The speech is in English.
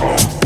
come.